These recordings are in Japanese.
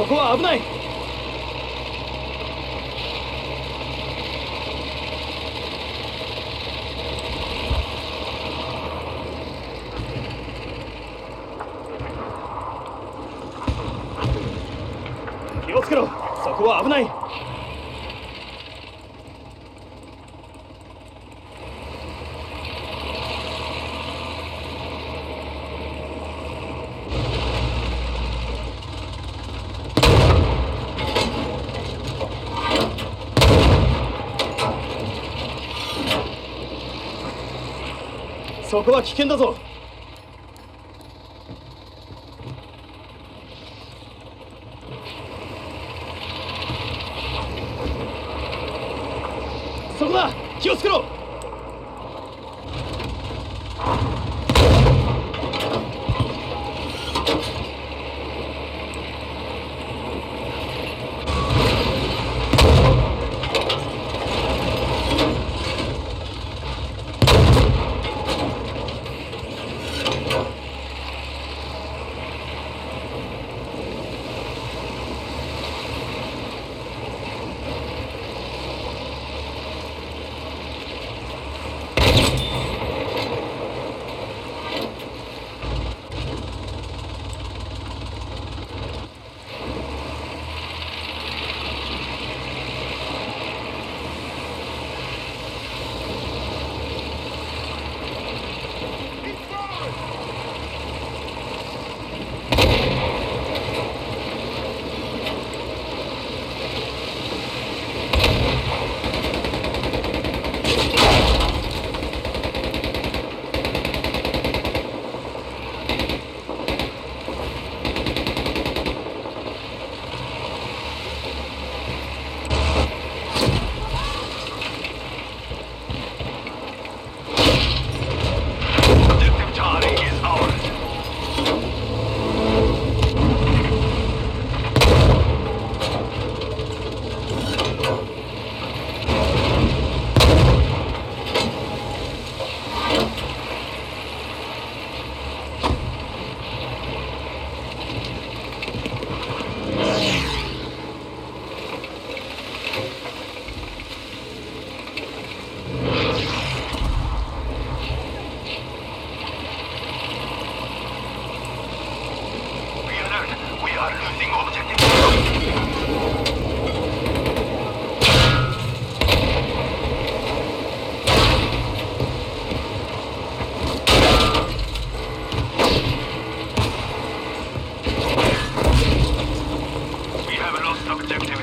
そこは危ない。気をつけろ。そこは危ない。そこは危険だぞ。そこだ。気をつけろ。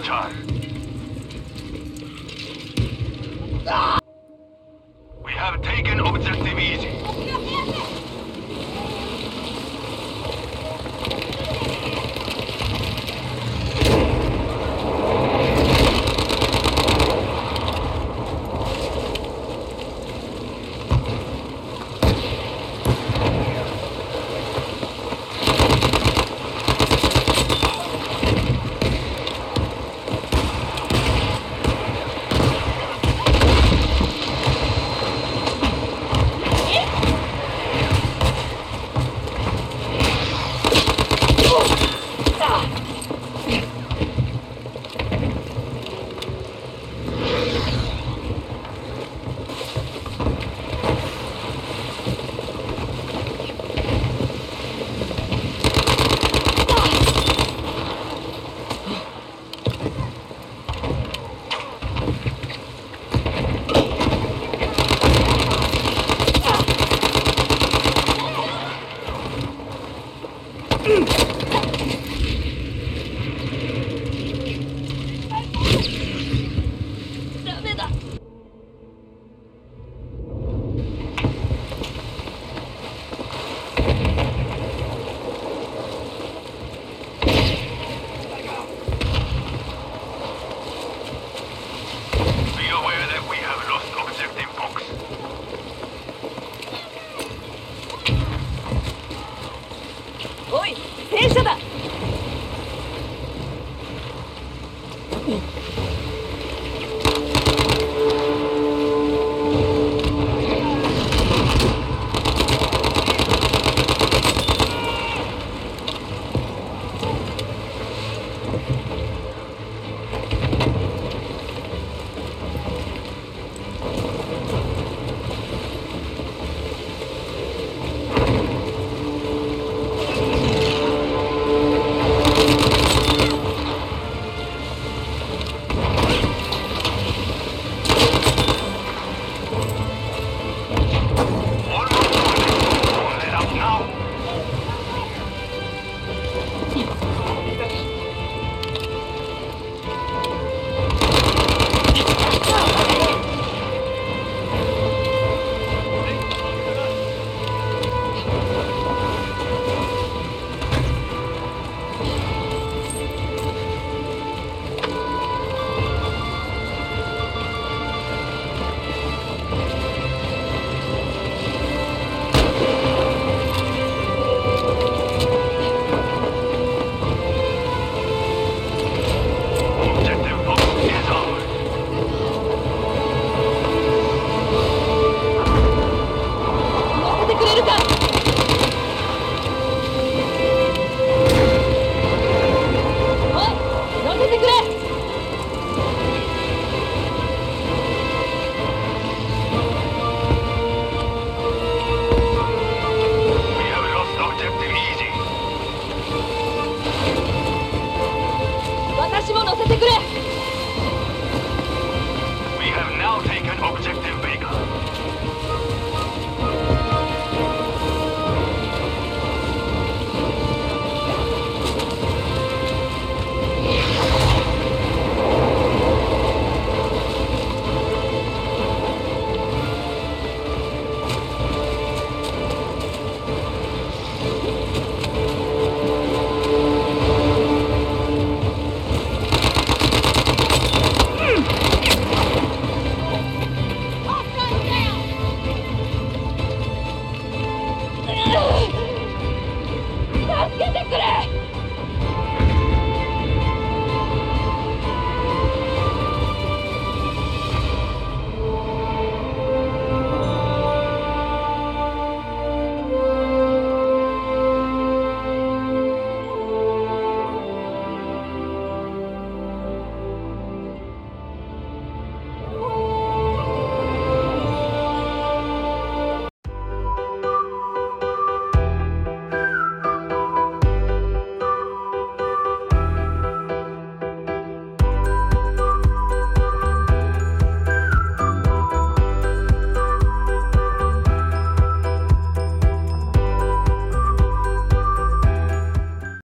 time. Mm.